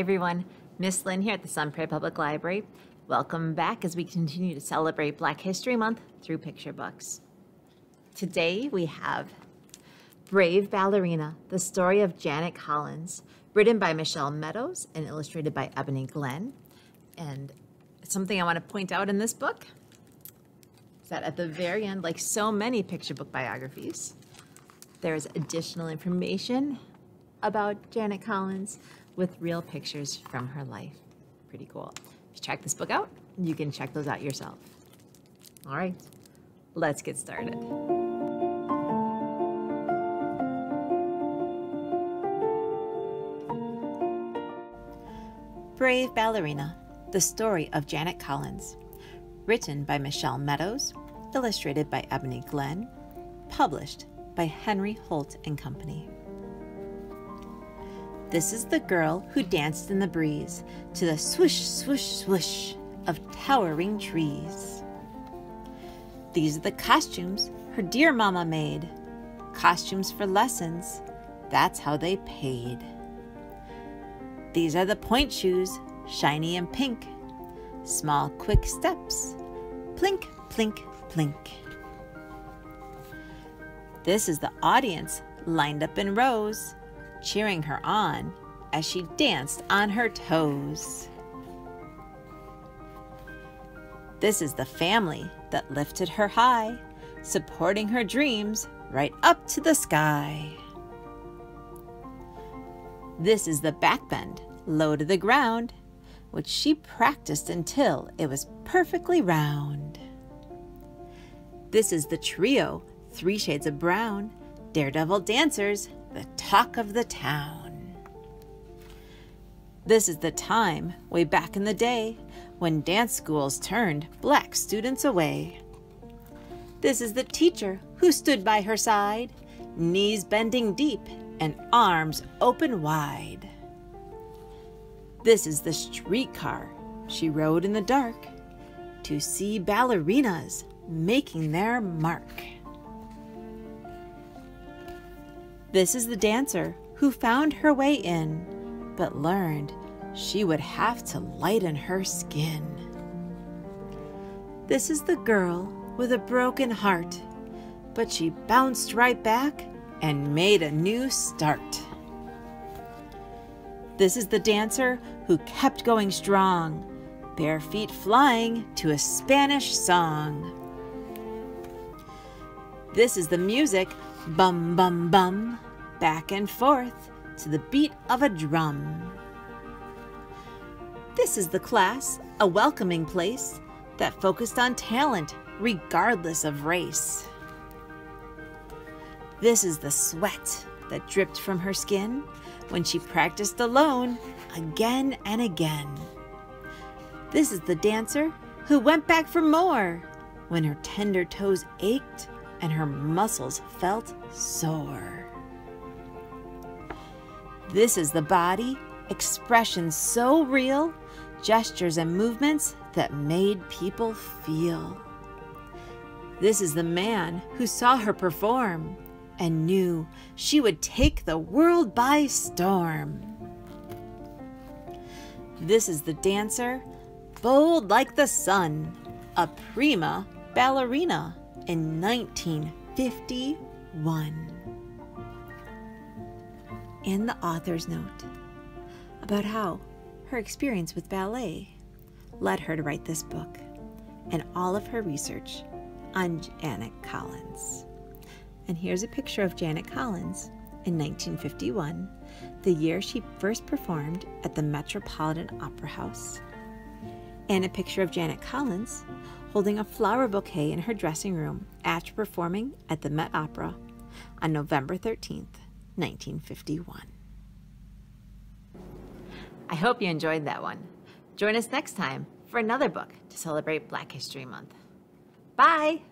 everyone. Miss Lynn here at the Sun Prairie Public Library. Welcome back as we continue to celebrate Black History Month through picture books. Today we have Brave Ballerina, the story of Janet Collins, written by Michelle Meadows and illustrated by Ebony Glenn. And something I want to point out in this book is that at the very end, like so many picture book biographies, there's additional information about Janet Collins with real pictures from her life. Pretty cool. If you check this book out, you can check those out yourself. All right, let's get started. Brave Ballerina, the story of Janet Collins. Written by Michelle Meadows, illustrated by Ebony Glenn, published by Henry Holt and Company. This is the girl who danced in the breeze to the swish, swish, swish of towering trees. These are the costumes her dear mama made. Costumes for lessons, that's how they paid. These are the pointe shoes, shiny and pink. Small, quick steps, plink, plink, plink. This is the audience lined up in rows cheering her on as she danced on her toes. This is the family that lifted her high, supporting her dreams right up to the sky. This is the backbend, low to the ground, which she practiced until it was perfectly round. This is the trio, three shades of brown, daredevil dancers the talk of the town. This is the time, way back in the day, when dance schools turned black students away. This is the teacher who stood by her side, knees bending deep and arms open wide. This is the streetcar she rode in the dark to see ballerinas making their mark. This is the dancer who found her way in, but learned she would have to lighten her skin. This is the girl with a broken heart, but she bounced right back and made a new start. This is the dancer who kept going strong, bare feet flying to a Spanish song. This is the music, bum bum bum, back and forth to the beat of a drum. This is the class, a welcoming place that focused on talent regardless of race. This is the sweat that dripped from her skin when she practiced alone again and again. This is the dancer who went back for more when her tender toes ached and her muscles felt sore. This is the body, expressions so real, gestures and movements that made people feel. This is the man who saw her perform and knew she would take the world by storm. This is the dancer, bold like the sun, a prima ballerina in 1951 in the author's note about how her experience with ballet led her to write this book and all of her research on Janet Collins. And here's a picture of Janet Collins in 1951, the year she first performed at the Metropolitan Opera House. And a picture of Janet Collins holding a flower bouquet in her dressing room after performing at the Met Opera on November 13th, 1951. I hope you enjoyed that one. Join us next time for another book to celebrate Black History Month. Bye!